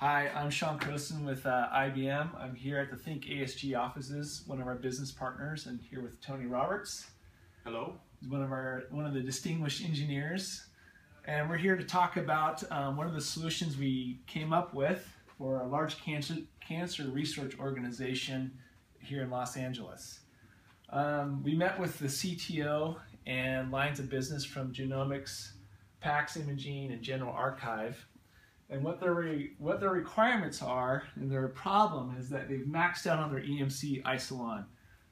Hi, I'm Sean Croson with uh, IBM. I'm here at the thinkASG offices, one of our business partners, and here with Tony Roberts. Hello. He's one of our one of the distinguished engineers, and we're here to talk about um, one of the solutions we came up with for a large cancer cancer research organization here in Los Angeles. Um, we met with the CTO and lines of business from Genomics, PACS Imaging, and General Archive and what their re, what their requirements are and their problem is that they've maxed out on their EMC Isilon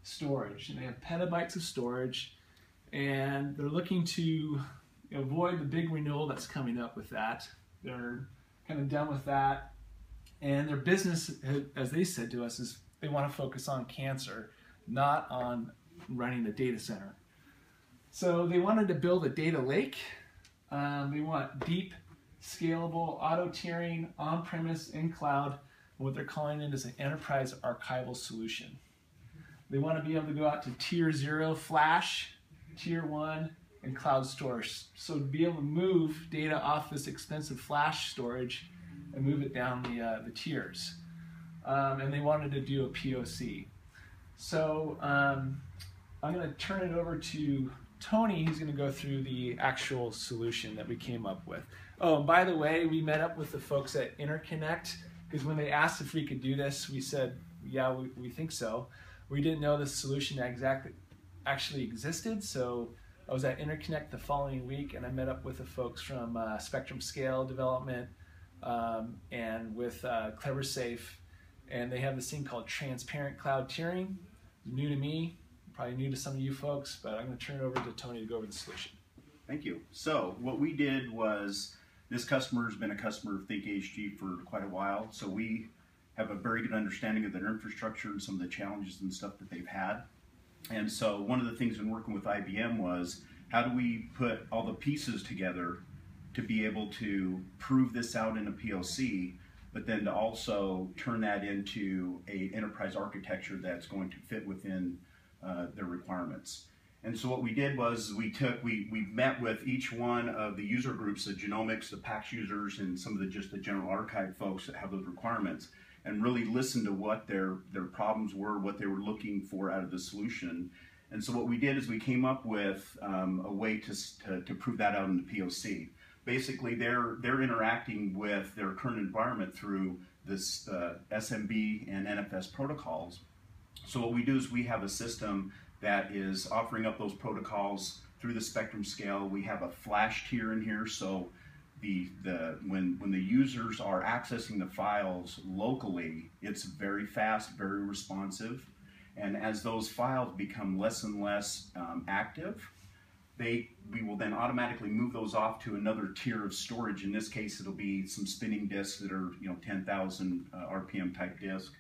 storage and they have petabytes of storage and they're looking to avoid the big renewal that's coming up with that. They're kind of done with that and their business as they said to us is they want to focus on cancer not on running a data center. So they wanted to build a data lake. Um, they want deep scalable, auto-tiering, on-premise, in cloud, what they're calling it is an enterprise archival solution. They want to be able to go out to tier zero flash, tier one, and cloud storage. So to be able to move data off this expensive flash storage and move it down the, uh, the tiers. Um, and they wanted to do a POC. So um, I'm going to turn it over to Tony. He's going to go through the actual solution that we came up with. Oh, and by the way, we met up with the folks at Interconnect because when they asked if we could do this, we said, yeah, we, we think so. We didn't know the solution exactly actually existed, so I was at Interconnect the following week and I met up with the folks from uh, Spectrum Scale Development um, and with uh, Cleversafe, and they have this thing called transparent cloud tiering. New to me, probably new to some of you folks, but I'm going to turn it over to Tony to go over the solution. Thank you. So what we did was this customer has been a customer of thinkASG for quite a while, so we have a very good understanding of their infrastructure and some of the challenges and stuff that they've had. And so one of the things in working with IBM was how do we put all the pieces together to be able to prove this out in a PLC, but then to also turn that into a enterprise architecture that's going to fit within uh, their requirements. And so what we did was we took, we, we met with each one of the user groups, the genomics, the PACS users, and some of the just the general archive folks that have those requirements, and really listened to what their, their problems were, what they were looking for out of the solution. And so what we did is we came up with um, a way to, to, to prove that out in the POC. Basically, they're, they're interacting with their current environment through this uh, SMB and NFS protocols. So what we do is we have a system that is offering up those protocols through the spectrum scale. We have a flash tier in here, so the, the when, when the users are accessing the files locally, it's very fast, very responsive. And as those files become less and less um, active, they, we will then automatically move those off to another tier of storage. In this case, it'll be some spinning disks that are you know 10,000 uh, RPM type disk.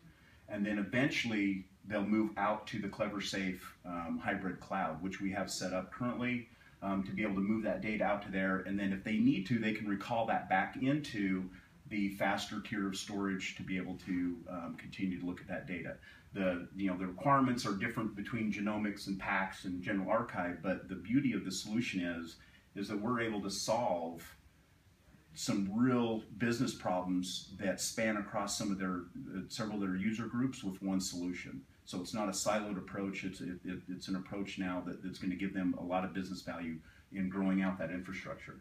And then eventually they'll move out to the Cleversafe um, hybrid cloud, which we have set up currently um, to be able to move that data out to there. And then if they need to, they can recall that back into the faster tier of storage to be able to um, continue to look at that data. The, you know, the requirements are different between genomics and PACS and general archive, but the beauty of the solution is, is that we're able to solve some real business problems that span across some of their uh, several of their user groups with one solution. So it's not a siloed approach. It's it, it, it's an approach now that, that's going to give them a lot of business value in growing out that infrastructure.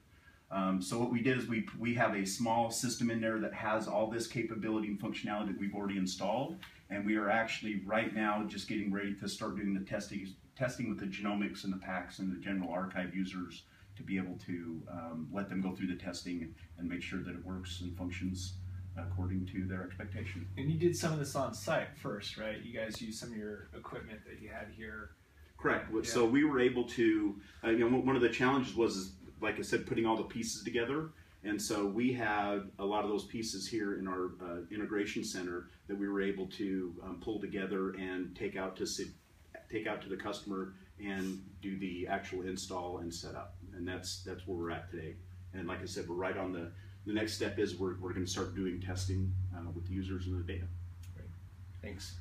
Um, so what we did is we we have a small system in there that has all this capability and functionality that we've already installed, and we are actually right now just getting ready to start doing the testing testing with the genomics and the PACS and the general archive users to be able to um, let them go through the testing and make sure that it works and functions according to their expectation. And you did some of this on site first, right? You guys used some of your equipment that you had here. Correct. Yeah. So we were able to, uh, you know, one of the challenges was, like I said, putting all the pieces together. And so we had a lot of those pieces here in our uh, integration center that we were able to um, pull together and take out to sit, take out to the customer and do the actual install and setup and that's that's where we're at today. And like I said, we're right on the the next step is we're, we're going to start doing testing uh, with the users and the data. Great. Thanks.